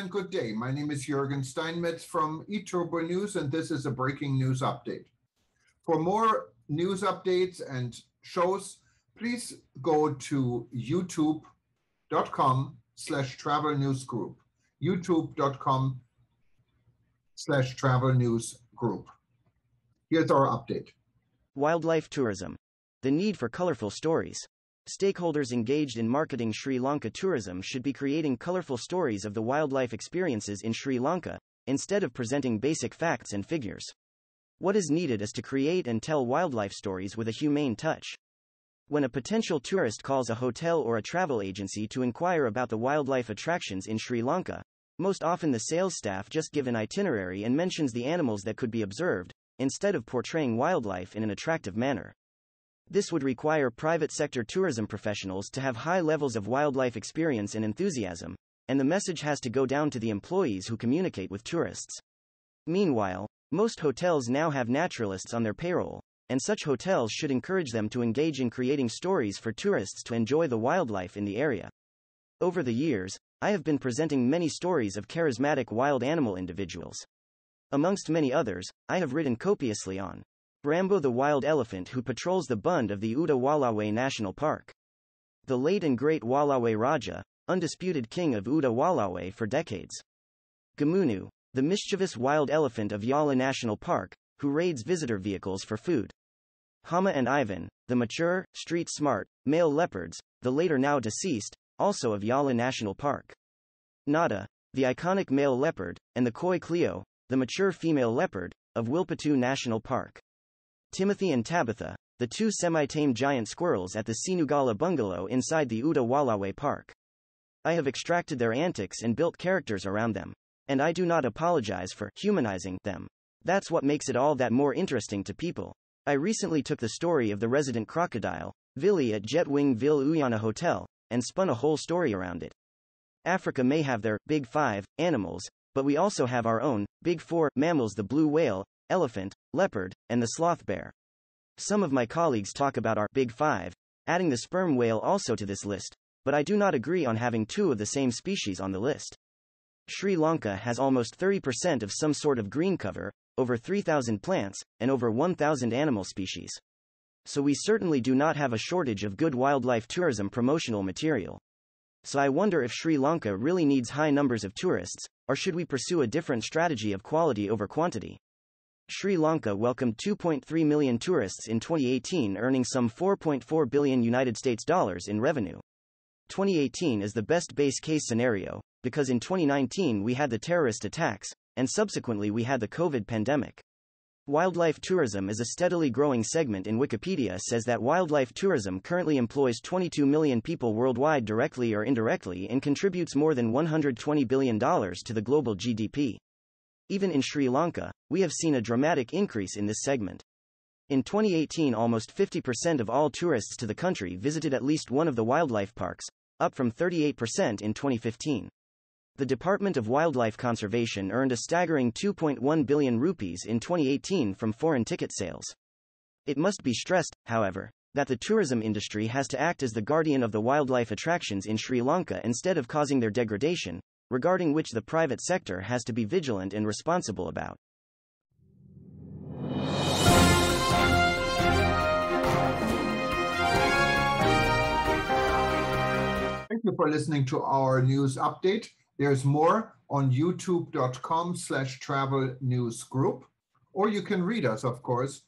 and good day. My name is Jürgen Steinmetz from eTurbo News, and this is a breaking news update. For more news updates and shows, please go to youtube.com slash travel news group. youtube.com slash travel news group. Here's our update. Wildlife tourism. The need for colorful stories. Stakeholders engaged in marketing Sri Lanka tourism should be creating colorful stories of the wildlife experiences in Sri Lanka, instead of presenting basic facts and figures. What is needed is to create and tell wildlife stories with a humane touch. When a potential tourist calls a hotel or a travel agency to inquire about the wildlife attractions in Sri Lanka, most often the sales staff just give an itinerary and mentions the animals that could be observed, instead of portraying wildlife in an attractive manner. This would require private sector tourism professionals to have high levels of wildlife experience and enthusiasm, and the message has to go down to the employees who communicate with tourists. Meanwhile, most hotels now have naturalists on their payroll, and such hotels should encourage them to engage in creating stories for tourists to enjoy the wildlife in the area. Over the years, I have been presenting many stories of charismatic wild animal individuals. Amongst many others, I have written copiously on Rambo the wild elephant who patrols the Bund of the Uda Wallawe National Park. The late and great Wallawe Raja, undisputed king of Uda Wallawe for decades. Gamunu, the mischievous wild elephant of Yala National Park, who raids visitor vehicles for food. Hama and Ivan, the mature, street smart, male leopards, the later now deceased, also of Yala National Park. Nada, the iconic male leopard, and the Koi Cleo, the mature female leopard, of Wilpattu National Park. Timothy and Tabitha, the two semi tame giant squirrels at the Sinugala bungalow inside the Uda Wallawe Park. I have extracted their antics and built characters around them. And I do not apologize for humanizing them. That's what makes it all that more interesting to people. I recently took the story of the resident crocodile, Villy at Jetwing Vil Uyana Hotel, and spun a whole story around it. Africa may have their big five animals, but we also have our own big four mammals the blue whale, elephant, leopard, and the sloth bear. Some of my colleagues talk about our Big Five, adding the sperm whale also to this list, but I do not agree on having two of the same species on the list. Sri Lanka has almost 30% of some sort of green cover, over 3,000 plants, and over 1,000 animal species. So we certainly do not have a shortage of good wildlife tourism promotional material. So I wonder if Sri Lanka really needs high numbers of tourists, or should we pursue a different strategy of quality over quantity? Sri Lanka welcomed 2.3 million tourists in 2018 earning some 4.4 billion United States dollars in revenue. 2018 is the best base case scenario because in 2019 we had the terrorist attacks and subsequently we had the COVID pandemic. Wildlife tourism is a steadily growing segment in Wikipedia says that wildlife tourism currently employs 22 million people worldwide directly or indirectly and contributes more than $120 billion to the global GDP. Even in Sri Lanka, we have seen a dramatic increase in this segment. In 2018, almost 50% of all tourists to the country visited at least one of the wildlife parks, up from 38% in 2015. The Department of Wildlife Conservation earned a staggering 2.1 billion rupees in 2018 from foreign ticket sales. It must be stressed, however, that the tourism industry has to act as the guardian of the wildlife attractions in Sri Lanka instead of causing their degradation, regarding which the private sector has to be vigilant and responsible about. Thank you for listening to our news update. There's more on youtube.com slash travel news group, or you can read us, of course,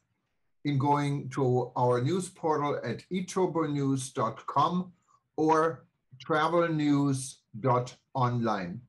in going to our news portal at eturbonews.com or travelnews.online.